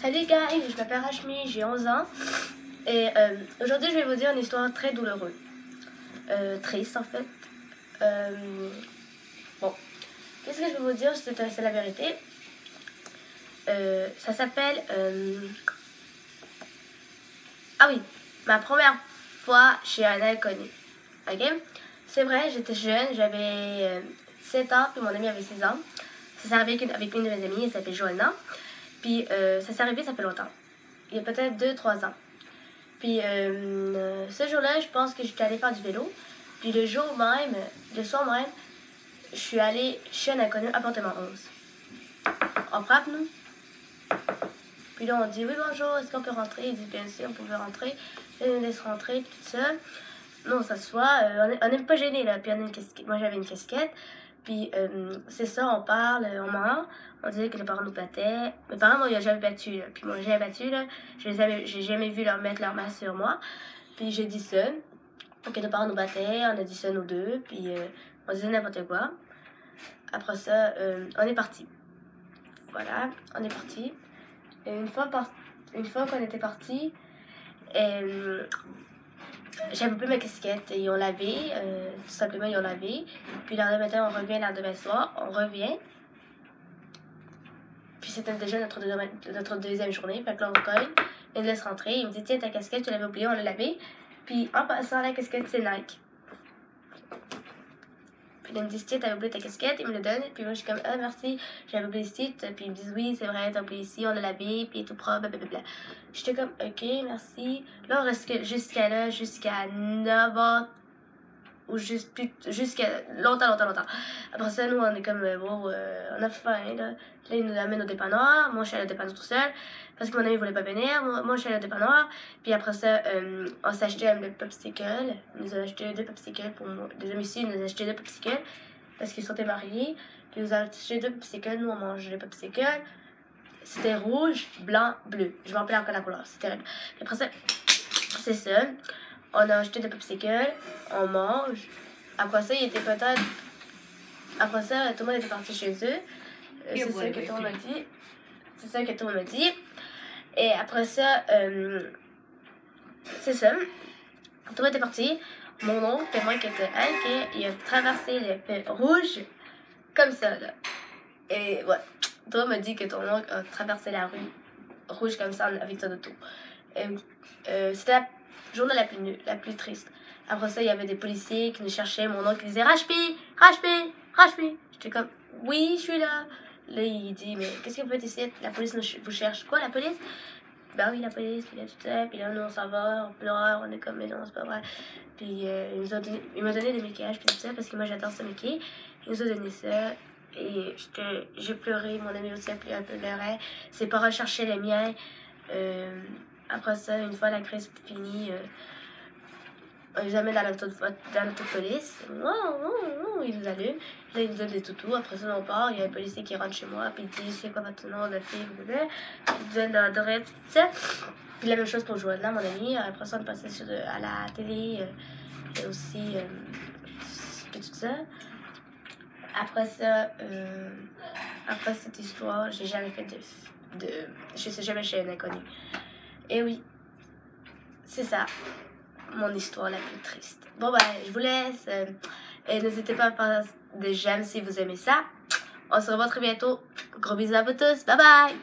Salut guys, je m'appelle Rashmi, j'ai 11 ans et euh, aujourd'hui je vais vous dire une histoire très douloureuse. Euh, triste en fait. Euh, bon, qu'est-ce que je vais vous dire? C'est la vérité. ça s'appelle... Ah oui, ma première fois chez un inconnu. Ok? C'est vrai, j'étais jeune, j'avais 7 ans, puis mon ami avait 6 ans. Ça s'est arrivé avec une, de mes amies, elle s'appelle Joanna. Puis euh, ça s'est arrivé, ça fait longtemps. Il y a peut-être 2-3 ans. Puis euh, ce jour-là, je pense que j'étais allée faire du vélo. Puis le jour même, le soir même, je suis allée chez un inconnu, appartement 11. On frappe, nous. Puis là, on dit oui, bonjour, est-ce qu'on peut rentrer? Il dit bien sûr, on pouvait rentrer. Il nous laisse rentrer, tout ça. Nous, on s'assoit. Euh, on n'est pas gêné là. Puis on a une casquette. Moi, j'avais une casquette. Puis euh, c'est ça, on parle, on ment. On disait que les parents nous battaient. Mes parents, n'ont jamais battu. Puis moi, j'ai battu, là. Je n'ai jamais, vu leur mettre leur main sur moi. Puis j'ai dit ça. Que nos parents nous battaient, on a dit ça nous deux. Puis euh, on disait n'importe quoi. Après ça, euh, on est parti. Voilà, on est parti. Et une fois, une fois qu'on était parti, j'avais plus ma casquette. Ils ont lavé, euh, tout simplement, ils ont lavé. Puis le lendemain matin, on revient, le lendemain soir, on revient. Puis c'était déjà notre deuxième, notre deuxième journée. Fait que là, on cogne. Il nous laisse rentrer. Il me dit Tiens, ta casquette, tu l'avais oubliée, on l'a lavée. Puis en passant, la casquette, c'est Nike. Puis il me dit, t'avais oublié ta casquette, il me le donne. Puis moi, je suis comme, ah, merci, j'avais oublié titre. Puis ils me disent, oui, c'est vrai, t'as oublié ici, on l'a lavé, puis tout propre, blablabla. J'étais comme, ok, merci. Là, on reste jusqu'à là, jusqu'à 9 h ou jusqu'à longtemps, longtemps, longtemps. Après ça, nous, on est comme, bon, euh, on a faim, là. Là, ils nous amènent au dépanneur. Moi, je suis allée au dépanneur tout seul. Parce que mon ami voulait pas venir. Moi, moi je suis allée au dépanneur. Puis après ça, euh, on s'est acheté un popsicle. Ils nous ont acheté deux popsicles pour moi. Des amis ici, ils nous ont acheté deux popsicles. Parce qu'ils sont mariés. Puis ils nous ont acheté deux popsicles. Nous, on mange les popsicles. C'était rouge, blanc, bleu. Je m'en rappelle encore la couleur. C'était terrible. Après ça, c'est ça. On a acheté des popsicles, on mange. Après ça, il était peut-être. Après ça, tout le monde était parti chez eux. Euh, c'est ça que tout le monde m'a dit. C'est ça que tout le monde m'a dit. Et après ça, euh, c'est ça. Tout le monde était parti. Mon oncle, moi qui était inquiet, il a traversé les feux rouges comme ça. Là. Et ouais, toi m'a dit que ton oncle a traversé la rue rouge comme ça avec son auto. Et euh, c'était la journée la plus, la plus triste. Après ça, il y avait des policiers qui nous cherchaient. Mon oncle disait Rashpi, Rashpi, Rashpi. J'étais comme Oui, je suis là. Là, il dit Mais qu'est-ce que vous faites ici? La police nous vous cherche. Quoi, la police? Ben oui, la police. Puis là, tout ça. Puis là, nous, on s'en va, on pleure. On est comme Mais non, c'est pas vrai. Puis euh, il, m'a donné, des maquillages, puis tout ça, parce que moi, j'adore ce maquillage. Il nous a donné ça. Et j'ai pleuré. Mon ami aussi a pleuré. Ses parents cherchaient les miens. Euh, après ça, une fois la crise finie, euh, on les amène dans l'auto-police. Non, non, non, ils nous allument. Là, ils nous donnent des toutous. Après ça, on part. Il y a un policier qui rentre chez moi. Puis il dit C'est quoi votre nom de fille Il nous donne l'adresse, tout ça. Puis la même chose pour Joanna, mon ami. Après ça, on passait sur, à la télé. Euh, et aussi. Euh, puis tout ça. Après ça, euh, après cette histoire, j'ai jamais fait de, de. Je sais jamais chez un inconnu. Et oui, c'est ça, mon histoire la plus triste. Bon, bah, je vous laisse. Euh, et n'hésitez pas à faire des j'aime si vous aimez ça. On se revoit très bientôt. Gros bisous à vous tous. Bye bye!